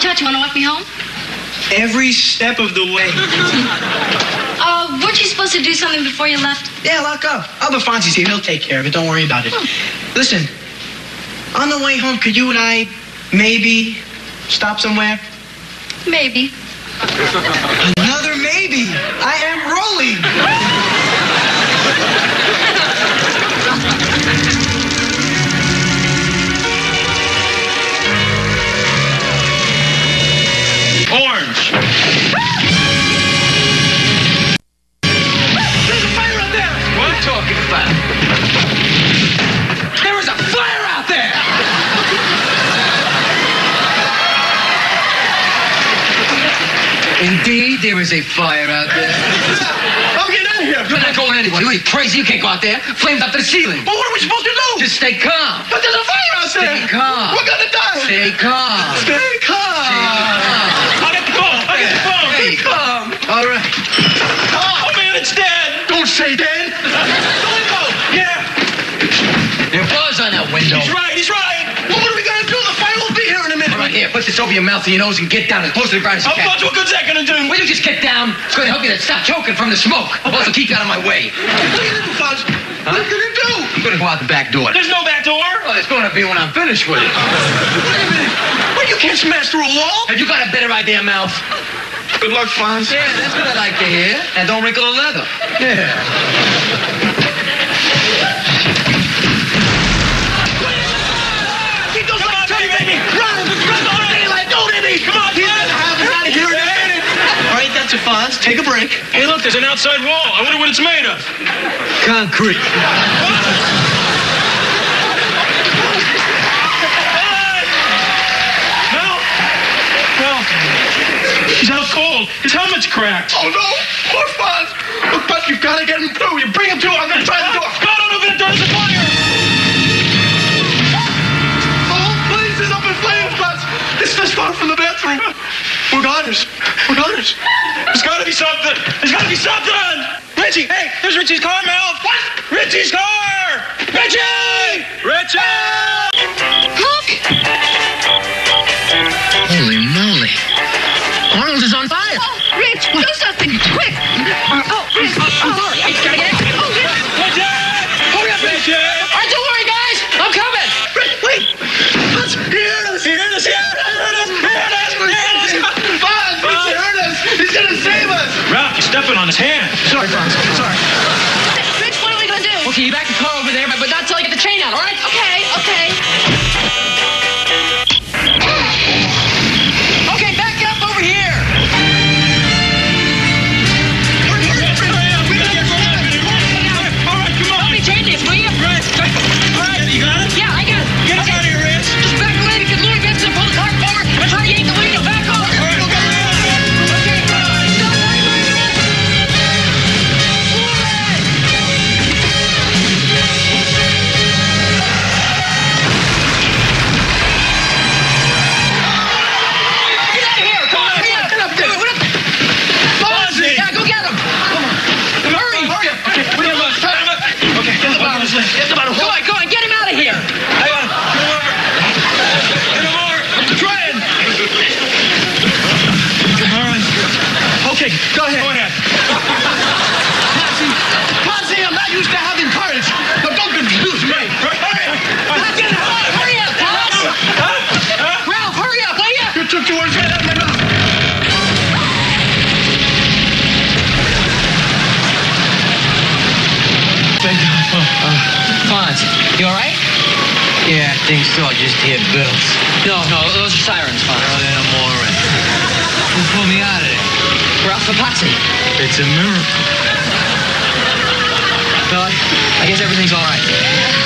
Todd, you want to walk me home? Every step of the way. Uh, weren't you supposed to do something before you left? Yeah, lock up. Other Fonzie's here. He'll take care of it. Don't worry about it. Listen, on the way home, could you and I maybe stop somewhere? Maybe. Another maybe. I am rolling. Indeed, there is a fire out there. I'm getting out of here. You're not going anywhere. You're crazy. You can't go out there. Flames up to the ceiling. But what are we supposed to do? Just stay calm. But there's a fire out there. Stay calm. We're gonna die. Stay calm. Stay calm. I'll get the phone. I'll get the phone. Stay calm. All right. Oh, man, it's dead. Don't say dead. Delingo. Yeah. There was on that window. He's right. Here. Put this over your mouth and your nose and get down as close to the ground as you How can. much? What good's that gonna do? Will you just get down? It's going to help you to stop choking from the smoke. Also, keep you out of my way. What are you gonna do, Fonz? What are you gonna do? I'm going to go out the back door. There's no back door. There's going to be when I'm finished with it. Well, you can't smash through a wall. Have you got a better idea, mouth? Good luck, Fonz. Yeah, that's what I like to hear. And don't wrinkle the leather. Yeah. He goes Come on, baby. Run! Run! Go daylight! Go, baby! Come on, kid. Have it out of here in a. All right, that's it, Fonz. Take a break. Hey, look, there's an outside wall. I wonder what it's made of. Concrete. Mel? Mel? He's out cold. His helmet's cracked. Oh, no! Poor Fonz! Look, Buck, you've got to get him through. You bring him to. I'm going to try the door. God, don't open the door. A fire. We're goners. We're goners. There's gotta be something. There's gotta be something. Richie, hey, there's Richie's car, Mel. What? Richie's car. Richie! Richie! Look! Stepping on his hand. Sorry, Fonz. Sorry. Rich, what are we gonna do? Okay, you back the car over there, but, but not till I get the chain out, all right? Okay, okay. Okay, go ahead. Go ahead. Fonzie, I'm not used to having courage. But don't confuse me. Get him out! Hurry up, Ralph! Ralph, hurry up, will ya? You took the words right out of my mouth. Uh, Fonz, you all right? Yeah, I think so. I just hear bells. No, no, those are sirens, Fonz. Oh, then I'm all right. Ralph Papazzi. It's a miracle. I, I guess everything's all right.